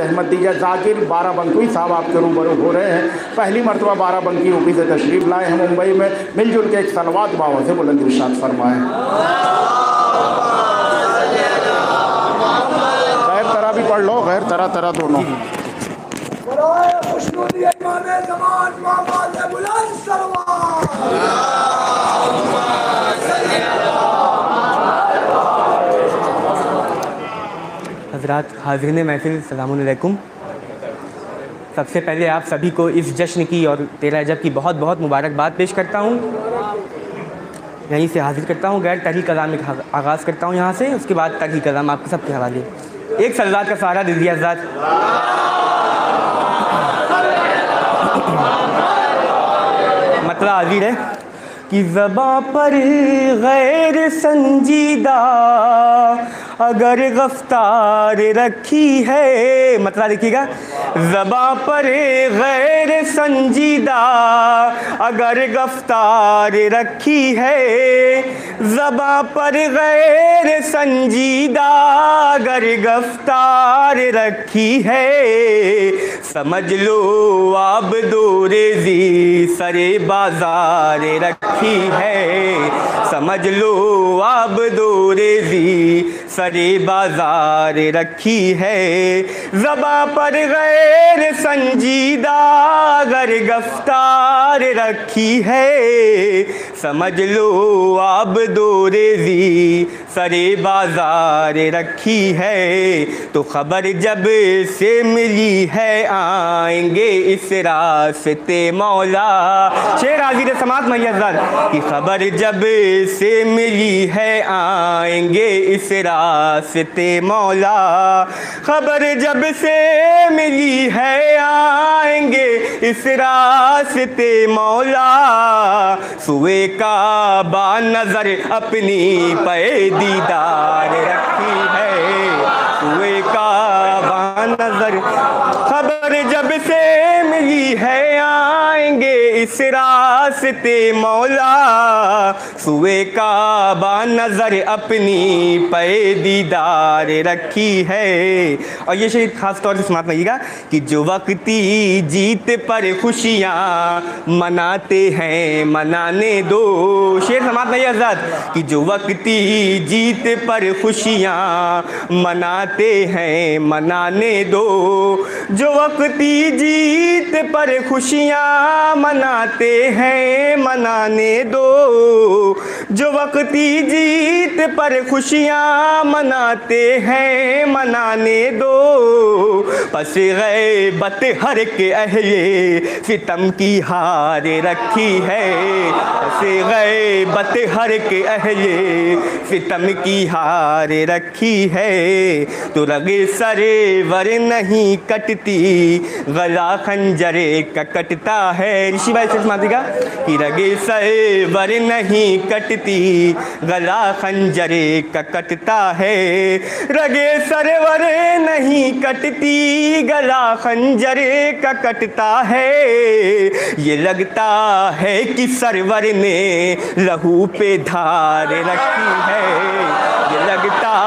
अहमद दीजा जाकिर, बाराबंकी साहब आपके रूबरू हो रहे हैं। पहली मरतबा बाराबंकी यूपी से तशरीफ़ लाए हैं मुंबई में। मिलजुल के एक सलवात बाबा से बुलंद इरशाद फरमाए। गैर तरह भी पढ़ लो, गैर तरह तरह दोनों। हज़रत हाजिर महफिल सलामकुम सबसे पहले आप सभी को इस जश्न की और तेरह अजब की बहुत बहुत मुबारकबाद पेश करता हूँ। यहीं से हाजिर करता हूँ, गैर तरी कलाम आगाज़ करता हूँ यहाँ से, उसके बाद तरी कलाम आपके सबके हवाले। एक सलवात का सहारा दे दिया हज़रत। मतलब हाजिर है कि जबा पर गैर संजीदा अगर गफ्तार रखी है मतलब देखिएगा। जबा पर गैर संजीदा, अगर गफ्तार रखी है, जबा पर गैर संजीदा, अगर गफ्तार रखी है। समझ लो अब दोरे जी सरे बाज़ार रखी है। समझ लो अब दोरे जी सरे बाज़ार रखी है। जबा पर गैर संजीदा गर गफ्तार रखी है। समझ लो अब दोरे जी सरे बाज़ार रखी है। तो खबर जब से मिली है, आएँगे इस रास्ते मौला। शेर हाजिर समाज मैसर की खबर जब से मिली है, आएँगे इस रास्ते मौला, खबर जब से मिली है, आएँगे इस रास्ते मौला। सुए का बा नज़र अपनी पे दीदार रखी है। सुए का बा नज़र, खबर जब से इस रास्ते मौला, सुए का बा नज़र अपनी पे दीदार रखी है। और ये शहीद खास तौर से सुनात रहिएगा कि जो वक्ती जीत पर खुशियाँ मनाते हैं, मनाने दो। शेर समात नहीं आज़ाद कि जो वक्ती जीत पर खुशियाँ मनाते हैं, मनाने दो। जो वक्ती जीत पर खुशियाँ मनाते हैं मनाने दो। जो वक्ती जीत पर खुशियाँ मनाते हैं, मनाने दो। पस गए बत हर के अहले सितम की हार रखी है। पस गए बत हर के अहले सितम की हार रखी है। तो लगे सरे वर नहीं कटती, गला खंजरे का कटता है। ऋषि भाई से मातिका कि रगे सरे वर नहीं कटती गला खंजरे का कटता है। रगे सरवर नहीं कटती, गला खंजरे का कटता है। ये लगता है कि सरवर ने लहू पे धार रखी है। ये लगता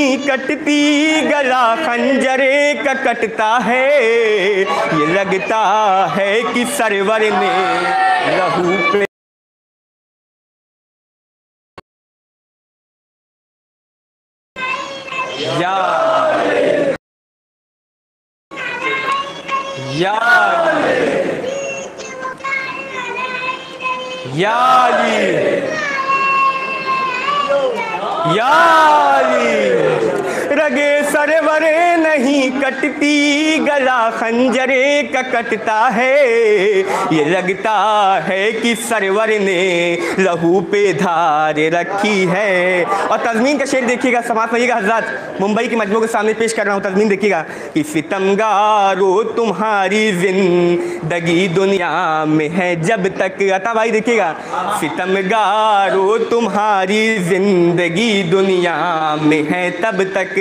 नहीं कटती, गला खंजरे का कटता है। ये लगता है कि सरवर ने लहू पे या या या याली। रगे सरवरे नहीं कटती, गला खंजरे का कटता है। ये लगता है कि सरवर ने लहू पे धार रखी है। और तजमीन का शेर देखिएगा, समाज पढ़िएगा हज़रत। मुंबई के मजमू के सामने पेश कर रहा हूँ, तजमीन देखिएगा। कि सितमगारो तुम्हारी ज़िंदगी दुनिया में है, जब तक अता भाई देखिएगा। सितमगारो तुम्हारी ज़िंदगी दुनिया में है, तब तक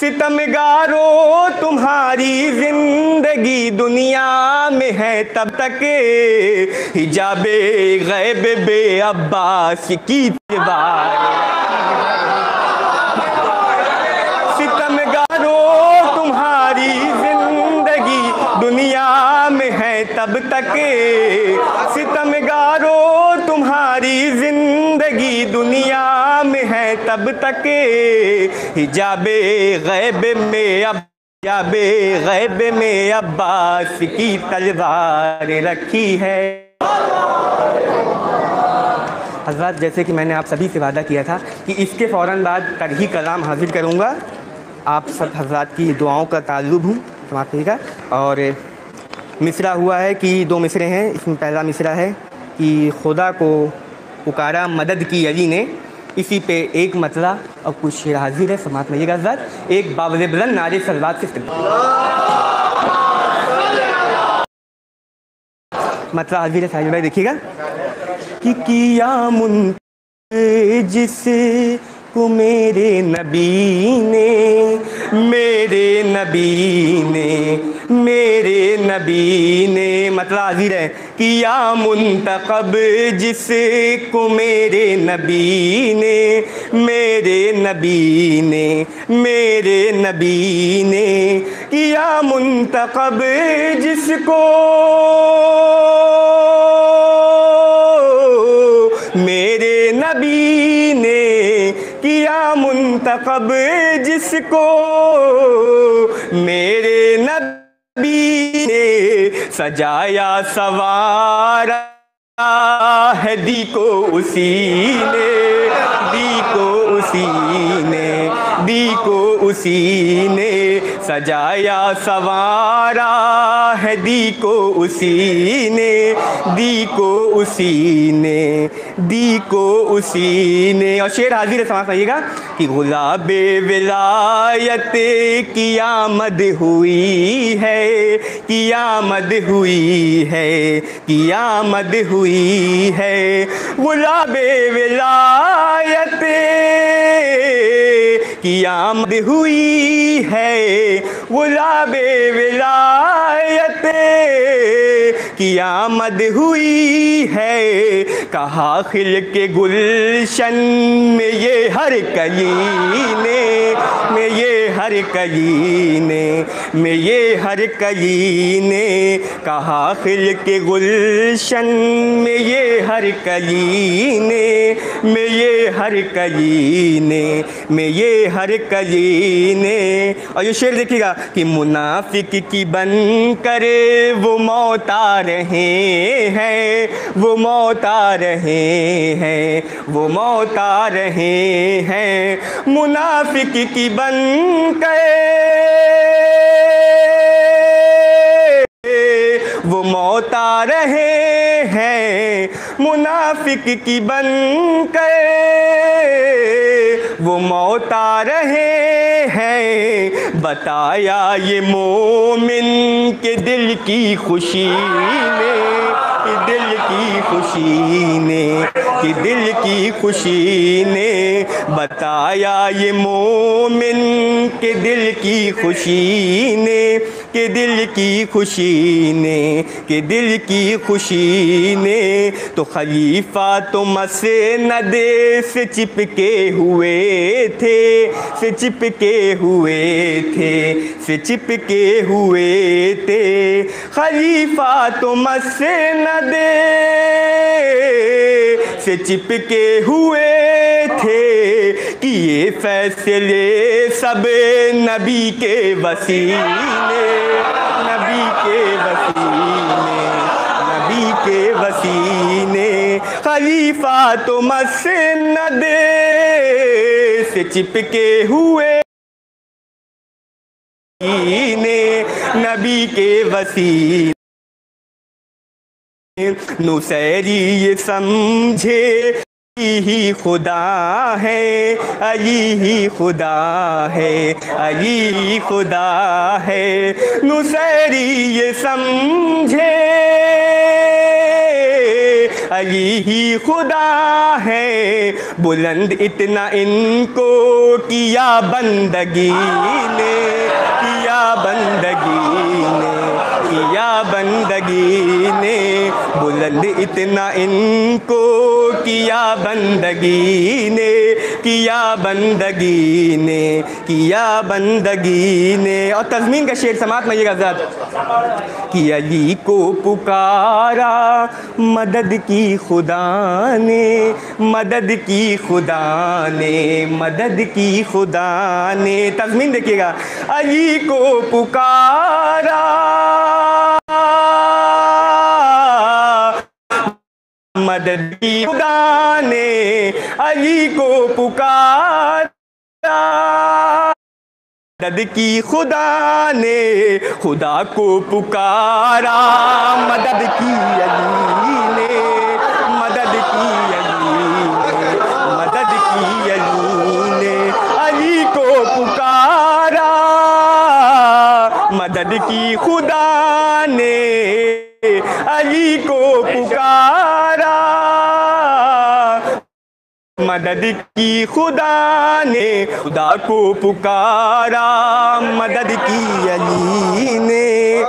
सितमगारो तुम्हारी ज़िंदगी दुनिया में है तब तक हिजाबे गैब बे अब्बास की है तब तक हिजाबे गैब में अब, हिजाबे गैब में अब्बास की तलवार रखी है। हज़रत, जैसे कि मैंने आप सभी से वादा किया था कि इसके फ़ौर बाद तरही कलाम हाजिर करूँगा। आप सब हज़रत की दुआओं का ताल्लुब हूँ, समाप्त और मिसरा हुआ है कि दो मिसरे हैं, इसमें पहला मिसरा है कि खुदा को पुकारा मदद की अली ने। इसी पे एक मतला और कुछ शेर हाजिर है, समाप्त करिएगा हज़रत एक बाबल बुलंद नारे सलवात से मतला हाजिर है साहिब भाई, देखिएगा। कि किया मुन जिस को मेरे नबी ने, मेरे नबी ने, मेरे नबी ने। मतलब हाजिर है। किया मुंतकब जिस को मेरे नबी ने, मेरे नबी ने, मेरे नबी ने किया मुंतकब जिसको। मेरे नबी ने किया मुंतकब जिसको, मेरे सजाया सवारा है दी को उसी ने दी को उसी ने दी को उसी ने। सजाया सवारा है दी को उसी ने, दी को उसी ने, दी को उसी ने। और शेर हाजिर है, समाज आइएगा कि गुलाब विलायत की आमद हुई है की आमद हुई है की आमद हुई है। गुलाब विलायत की आमद हुई है। गुलाबे विलायत की आमद हुई है। कहा खिल के गुलशन में ये हर कली ने में ये हर कली ने में ये हर कली ने कहा खिल के गुलशन में ये हर कली ने में ये हर कली ने में ये हर कली ने और ये शेर देखिएगा कि मुनाफिक की बन करे। वो मौत रहे हैं, वो मौत रहे हैं, वो मौत रहे हैं। मुनाफिक की बन के वो मौत रहे हैं, मुनाफिक की बन के वो मौत रहे हैं। बताया ये मोमिन के दिल की खुशी ने कि दिल की खुशी ने कि दिल की खुशी ने। बताया ये मोमिन के दिल की खुशी ने। कि दिल की खुशी ने, कि दिल की खुशी ने तो खलीफा तो मसे नदे से चिपके हुए थे से चिपके हुए थे से चिपके हुए थे। खलीफा तो मसे नदे से चिपके हुए थे, कि ये फैसले सब नबी के नबी वसीले नबी के वसीने, खलीफा तो मसनद से चिपके हुए ने, नबी के वसीले नुसैरी ये समझे ही खुदा है, अली ही खुदा है, अली ही खुदा है। नुसैरी ये समझे, अली ही खुदा है। बुलंद इतना इनको किया बंदगी ने। बुलंद इतना इनको किया बंदगी ने, किया बंदगी ने, किया बंदगी ने। और तजमीन का शेर समात में ये गजात कि अली को पुकारा, मदद की खुदा ने, मदद की खुदा ने, मदद की खुदा ने। तजमीन देखिएगा, अली को पुकारा। मदद की खुदा ने अली को पुकारा। मदद की खुदा ने खुदा को पुकारा। मदद की अली ने, मदद की अली ने, मदद की अली ने, अली को पुकारा। मदद की खुदा मदद की खुदा ने खुदा को पुकारा मदद की अली ने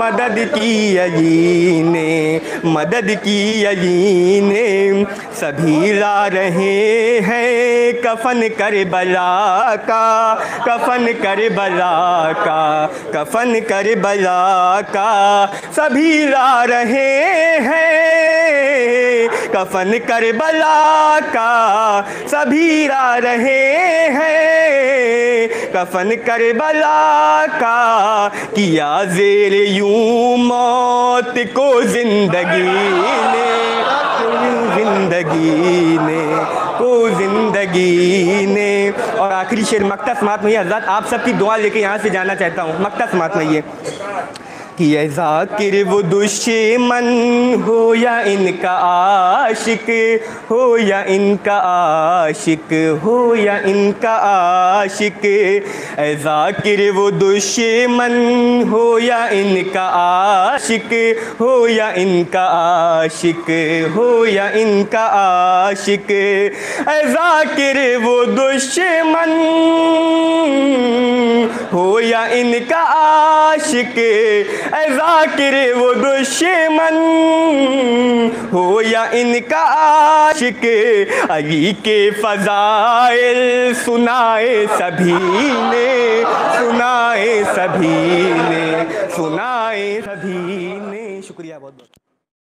मदद की अली ने मदद की अली ने, सभी ला रहे हैं कफन कर बला का, कफन कर बला का, कफन कर बला का, सभी ला रहे हैं कफन कर बला का सभी ला रहे हैं। कफन कर बला का किया जेर यूँ मौत को ज़िंदगी ने ज़िंदगी ने, को ज़िंदगी ने। और आखिरी शेर मक्ता समात में हज़रत आप सबकी दुआ लेके यहाँ से जाना चाहता हूँ। मक्ता समात में ये ये जाकिर वो दुश्मन हो या इनका आशिक हो या इनका आशिक हो या इनका आशिक। जाकिर वो दुश्मन हो या इनका आशिक हो या इनका आशिक हो या इनका आशिक। जाकिर वो दुश्मन हो या इनका आशिक जाकिर वो दुश्मन। हो या इनका आशिक, अली के फजाइल सुनाए सभी ने, सुनाए सभी ने, सुनाए सभी ने। शुक्रिया बहुत बहुत